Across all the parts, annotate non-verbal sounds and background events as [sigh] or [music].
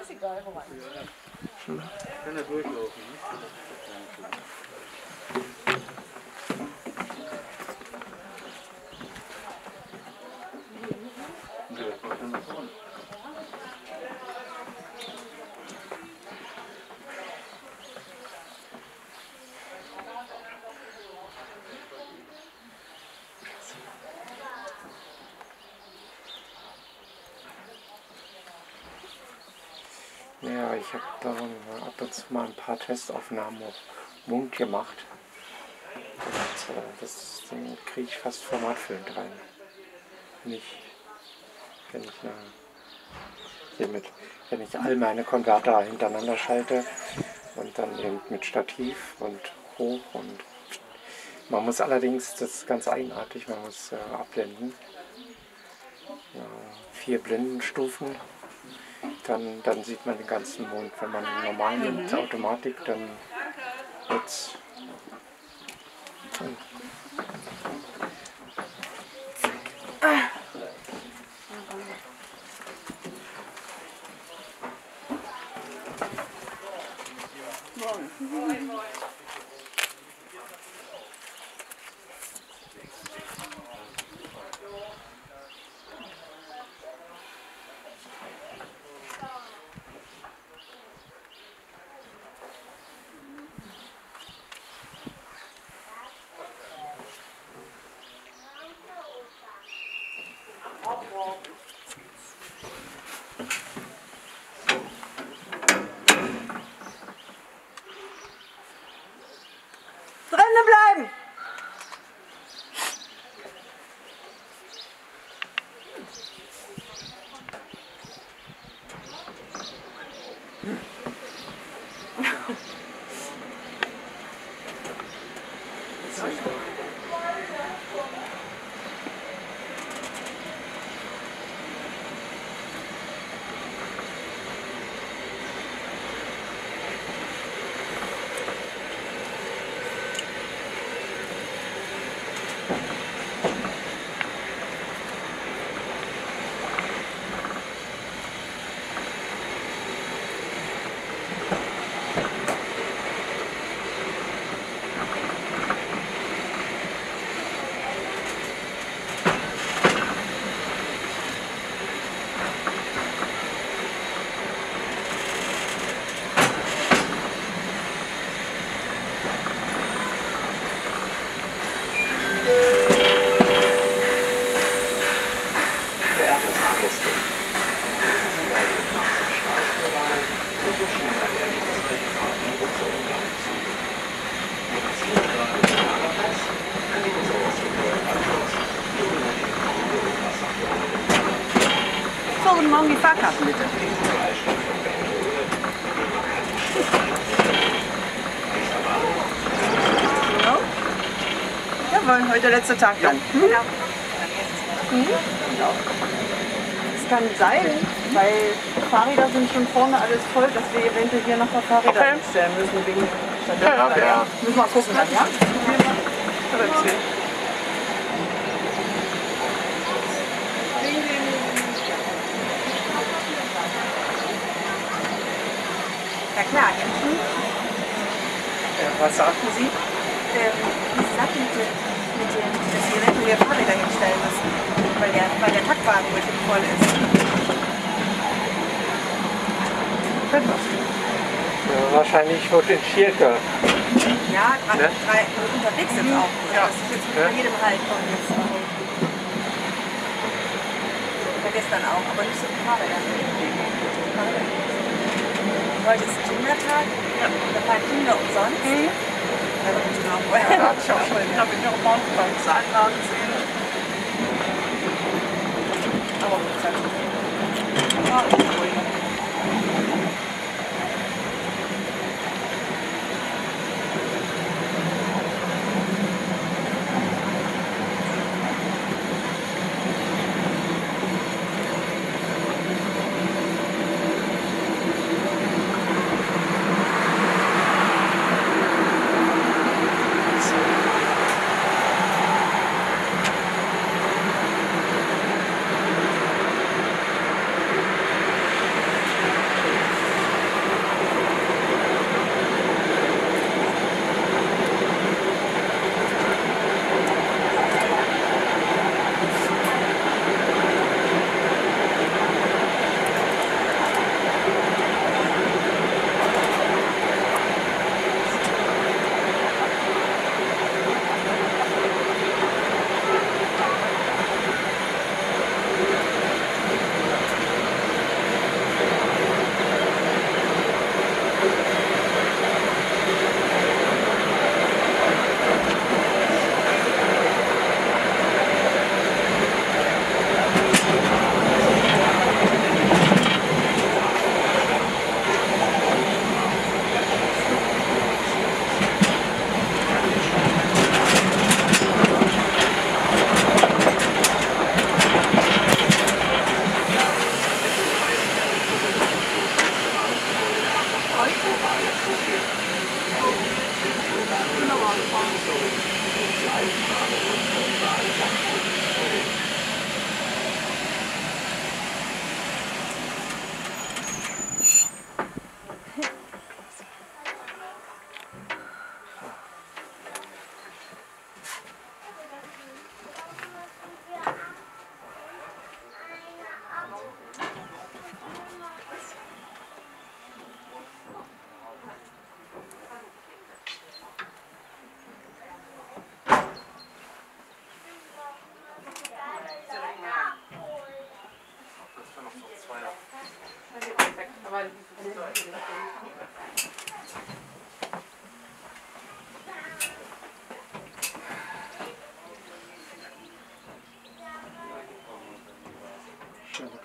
Ist egal, wo man Kann er durchlaufen, ne? Ja, Ich habe da ab und zu mal ein paar Testaufnahmen auf Mund gemacht. Und äh, das kriege ich fast formatfüllend rein. Wenn ich, wenn ich, eine, hiermit, wenn ich all meine Konverter hintereinander schalte und dann eben mit Stativ und hoch und man muss allerdings, das ist ganz eigenartig, man muss äh, abblenden. Ja, vier Blindenstufen dann, dann sieht man den ganzen Mond. Wenn man normal nimmt, Automatik, dann wird's. Hm. Drinnen Morgen, die Fahrkarten bitte. Ja. Jawohl, heute der letzte Tag dann. Hm? Mhm. Ja. Es kann sein, weil Fahrräder sind schon vorne alles voll, dass wir eventuell hier noch ein paar Fahrräder Okay. hinstellen müssen wegen Ja, ja, ja. Müssen wir mal gucken dann, ja? Ja klar, Händen. Was sagten Sie? Ähm, die Sache mit, dem- mit dem, dass sie eventuell Fahrräder hinstellen müssen, weil der, weil der Taktwagen wirklich voll ist. Ja, wahrscheinlich Schierke. Ja, gerade Ne? drei unterwegs sind auch. Ja. Das ist jetzt Ja. bei jedem Halt kommen jetzt. Bei gestern auch, aber nicht so viele Fahrräder. Heute ist Kindertag, da fahren Kinder umsonst. Da bin ich genau. Da hatte ich auch schon, da bin ich auch morgen beim Zahnladen gesehen. Aber gut, Zeit. Ja, Schöne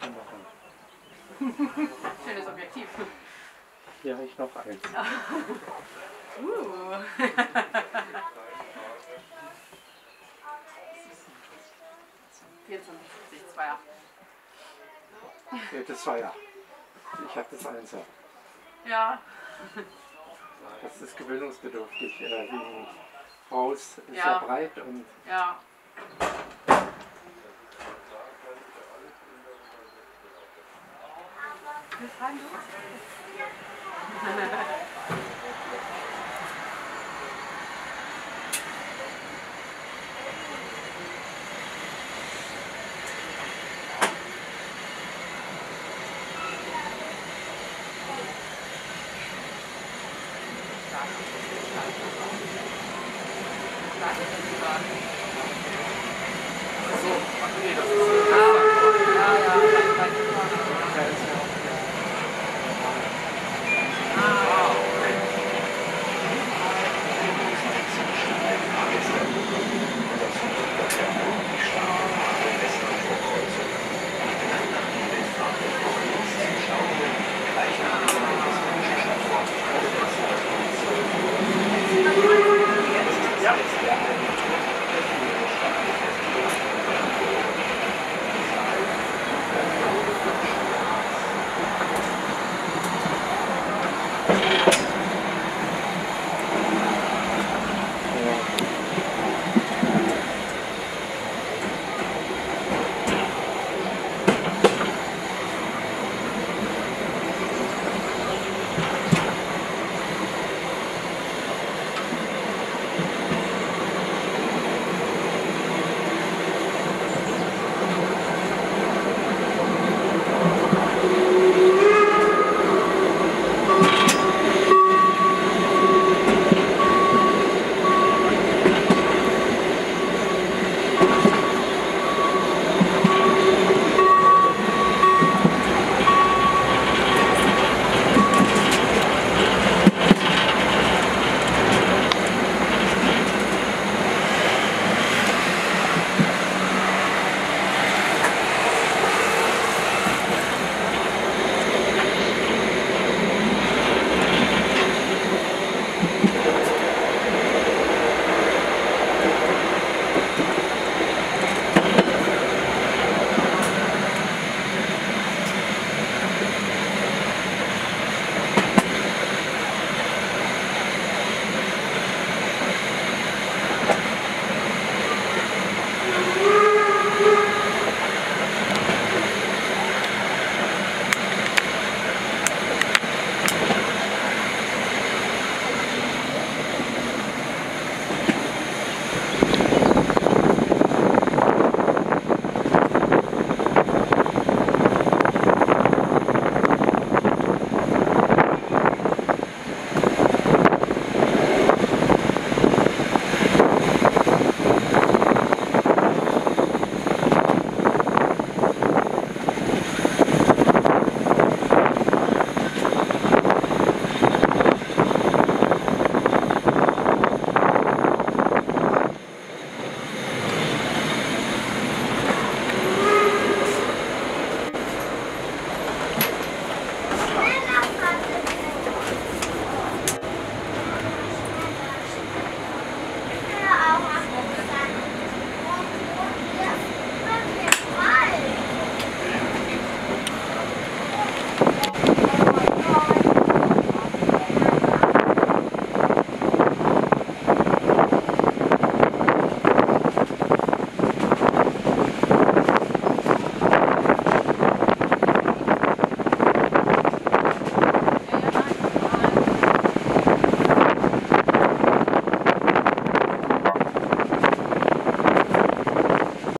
Kamera. Schönes Objektiv. Hier habe ich noch eins. [laughs] Uh. [laughs] Vierundzwanzig, Zweier. Ja, Das war ja. Ich habe das Einser. Ja, Das ist gewöhnungsbedürftig. Äh, wegen Haus ist Ja. ja breit und ja. Wir fahren los. [laughs] So, ach nee, das ist.